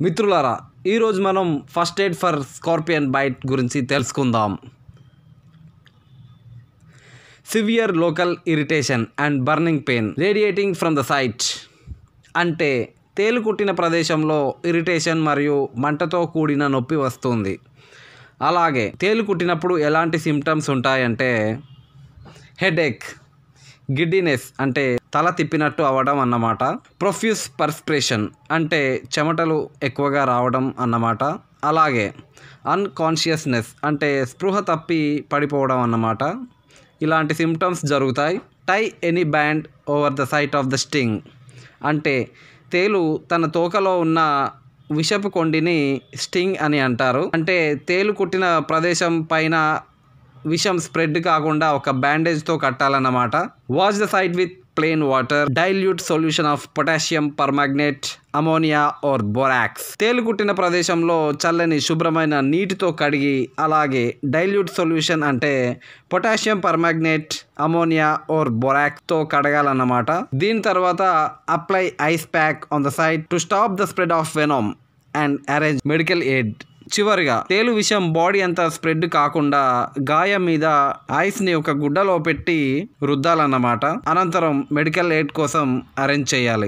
మిత్రులారా ఈరోజు మనం first aid for scorpion bite గురించి తెలుసుకుందాం. Severe local irritation and burning pain radiating from the site. అంటే తేలు కుట్టిన ప్రదేశంలో ఇరిటేషన్ మరియు మంటతో కూడిన నొప్పి వస్తుంది. అలాగే తేలు కుట్టినప్పుడు ఎలాంటి సిమ్టమ్స్ ఉంటాయంటే హెడేక్ గిడ్డినెస్ అంటే తల తిప్పినట్టు అవ్వడం అన్నమాట. ప్రొఫ్యూస్ పర్స్పిరేషన్ అంటే చెమటలు ఎక్కువగా రావడం అన్నమాట. అలాగే అన్కాన్షియస్నెస్ అంటే స్పృహ తప్పి పడిపోవడం అన్నమాట. ఇలాంటి సిమ్టమ్స్ జరుగుతాయి. Tie any band over the site of the sting అంటే తేలు తన తోకలో ఉన్న విషపు కొండిని స్టింగ్ అని అంటారు. అంటే తేలు కుట్టిన ప్రదేశం పైన విషం స్ప్రెడ్ కాకుండా ఒక బ్యాండేజ్తో కట్టాలన్నమాట. Wash the side with plain water dilute solution of potassium permanganate ammonia or borax తేలుకుట్టిన ప్రదేశంలో చల్లని శుభ్రమైన నీటితో కడిగి అలాగే డైల్యూట్ సొల్యూషన్ అంటే పొటాషియం పర్మాగ్నేట్ అమోనియా ఆర్ బొరాక్స్తో కడగాలన్నమాట. దీని తర్వాత apply ice pack on the side to stop the spread of venom and arrange medical aid చివరిగా తేలు విషయం బాడీ అంతా స్ప్రెడ్ కాకుండా గాయం మీద ఐస్ని ఒక గుడ్డలో పెట్టి రుద్దాలన్నమాట. అనంతరం మెడికల్ ఎయిడ్ కోసం అరేంజ్ చేయాలి.